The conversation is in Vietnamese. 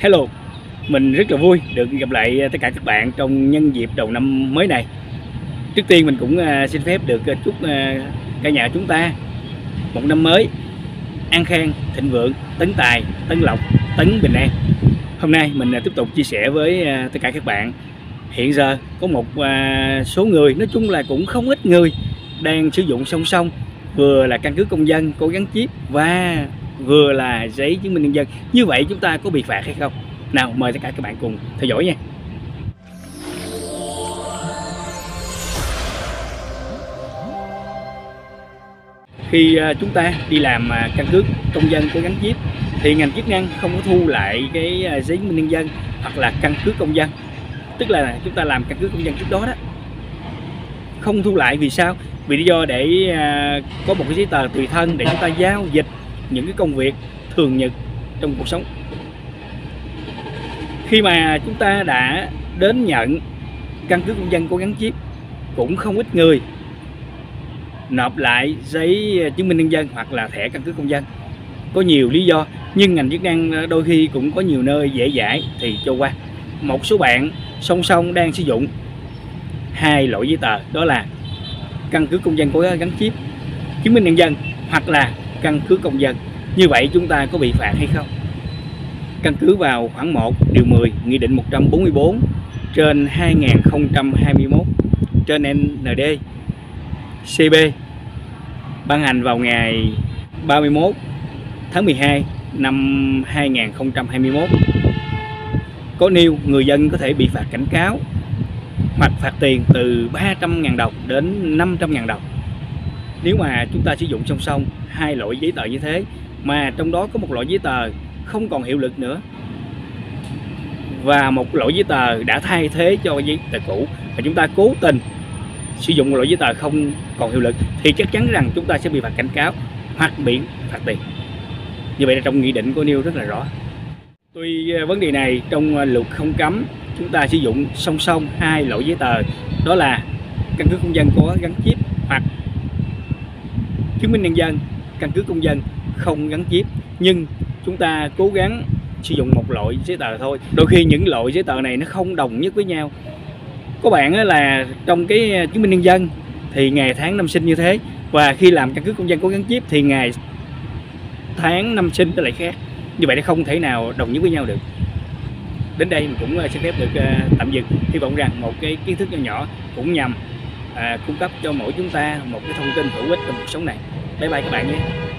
Hello, mình rất là vui được gặp lại ờ, tất cả các bạn trong nhân dịp đầu năm mới này. Trước tiên mình cũng ờ, xin phép được ờ, chúc cả nhà chúng ta một năm mới an khang, thịnh vượng, tấn tài, tấn lộc, tấn bình an. Hôm nay mình tiếp tục chia sẻ với tất cả các bạn. Hiện giờ có một số người, nói chung là cũng không ít người đang sử dụng song song vừa là căn cứ công dân có gắn chip và vừa là giấy chứng minh nhân dân. Như vậy chúng ta có bị phạt hay không? Nào, mời tất cả các bạn cùng theo dõi nha. Khi à, chúng ta đi làm à, căn cước công dân có gắn chip, thì ngành chức năng không có thu lại cái à, giấy chứng minh nhân dân hoặc là căn cước công dân. Tức là chúng ta làm căn cước công dân trước đó đó. Không thu lại vì sao? Vì lý do để có một cái giấy tờ tùy thân để chúng ta giao dịch những cái công việc thường nhật trong cuộc sống. Khi mà chúng ta đã đến nhận căn cước công dân có gắn chip, cũng không ít người nộp lại giấy chứng minh nhân dân hoặc là thẻ căn cước công dân. Có nhiều lý do, nhưng ngành chức năng đôi khi cũng có nhiều nơi dễ dãi thì cho qua. Một số bạn song song đang sử dụng hai loại giấy tờ, đó là căn cước công dân có gắn chip, chứng minh nhân dân hoặc là căn cước công dân. Như vậy chúng ta có bị phạt hay không? Căn cứ vào khoảng 1 điều 10 Nghị định 144 trên 2021 trên ND CB ban hành vào ngày 31 tháng 12 năm 2021 có nêu người dân có thể bị phạt cảnh cáo hoặc phạt tiền từ 300.000 đồng đến 500.000 đồng nếu mà chúng ta sử dụng song song hai loại giấy tờ như thế, mà trong đó có một loại giấy tờ không còn hiệu lực nữa, và một loại giấy tờ đã thay thế cho giấy tờ cũ, và chúng ta cố tình sử dụng một loại giấy tờ không còn hiệu lực, thì chắc chắn rằng chúng ta sẽ bị phạt cảnh cáo hoặc bị phạt tiền. Như vậy là trong nghị định có nêu rất là rõ. Tuy ờ, vấn đề này trong ờ, luật không cấm, chúng ta sử dụng song song hai loại giấy tờ, đó là căn cước công dân có gắn chip hoặc chứng minh nhân dân, căn cước công dân không gắn chip. Nhưng chúng ta cố gắng sử dụng một loại giấy tờ thôi. Đôi khi những loại giấy tờ này nó không đồng nhất với nhau. Có bạn là trong cái à, chứng minh nhân dân thì ngày tháng năm sinh như thế. Và khi làm căn cước công dân có gắn chip thì ngày tháng năm sinh nó lại khác. Như vậy nó không thể nào đồng nhất với nhau được. Đến đây mình cũng à, xin phép được à, tạm dừng. Hy vọng rằng một cái kiến thức nhỏ nhỏ cũng nhằm à, cung cấp cho mỗi chúng ta một cái thông tin hữu ích trong cuộc sống này. Bye bye các bạn nhé.